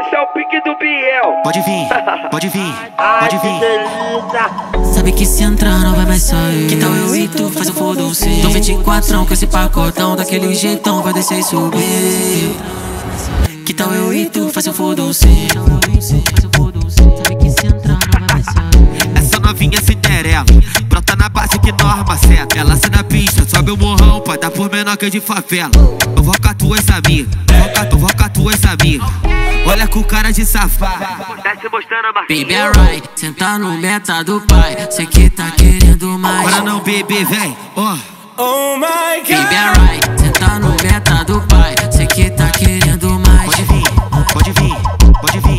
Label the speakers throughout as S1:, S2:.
S1: Esse é o pique do Biel.
S2: Pode vir, pode vir,
S1: Ai,
S2: pode vir.
S1: delícia.
S3: Sabe que se entrar não vai mais sair. Que tal eu e tu faz o foda-se? Tô 24 com esse pacotão, daquele jeitão vai descer e subir. Que tal eu e tu faz o foda-se? Sabe que se entrar não vai mais sair.
S2: Essa novinha é Cinderela, brota na base que norma certa. Ela sai na pista, sobe o morrão, pra dar por menor que de favela. Eu vou com as tuas amigas, eu vou com- amigas. Olha com cara de safado.
S1: Tá se mostrando a
S3: Baby, alright, senta no meta do pai. Cê que tá querendo mais.
S2: Bora não beber, vem, ó.
S4: Oh my
S3: Baby, alright, senta no meta do pai. Cê que tá querendo mais.
S2: Pode vir, pode vir, pode vir.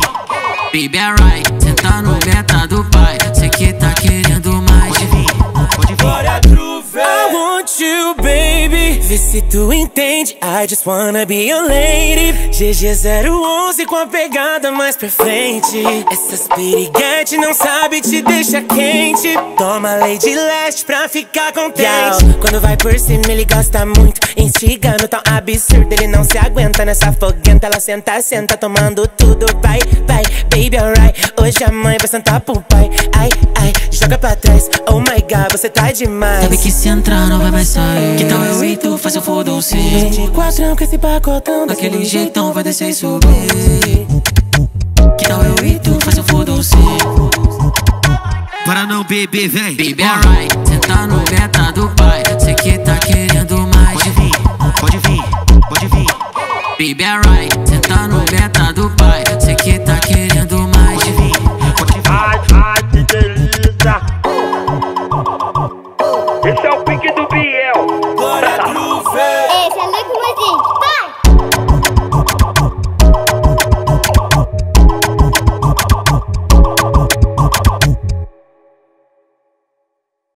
S3: Baby, alright, senta no meta do pai.
S4: Baby. Vê se tu entende. I just wanna be your lady. GG011 com a pegada mais pra frente. Essas piriguete não sabe te deixa quente. Toma Lady Leste pra ficar contente. Quando vai por cima, ele gosta muito. Instigando tão absurdo, ele não se aguenta nessa foguenta. Ela senta, senta, tomando tudo. Vai, vai, baby, alright. Hoje a mãe vai sentar pro pai. Ai, ai, joga pra trás. Oh my god, você tá demais.
S3: Sabe que se entrar não vai mais sair. Que tal eu e tu faz o foda-se?
S4: 24 com esse pacotão
S3: Daquele jeitão vai descer e subir. Que tal eu e tu faz o foda-se?
S2: Bora não beber, vem.
S3: Baby,
S2: ó.
S3: alright, senta no meta do pai. Cê que tá querendo mais.
S2: Pode vir, pode vir, pode vir.
S3: Baby, alright, senta no meta do pai. Cê que tá querendo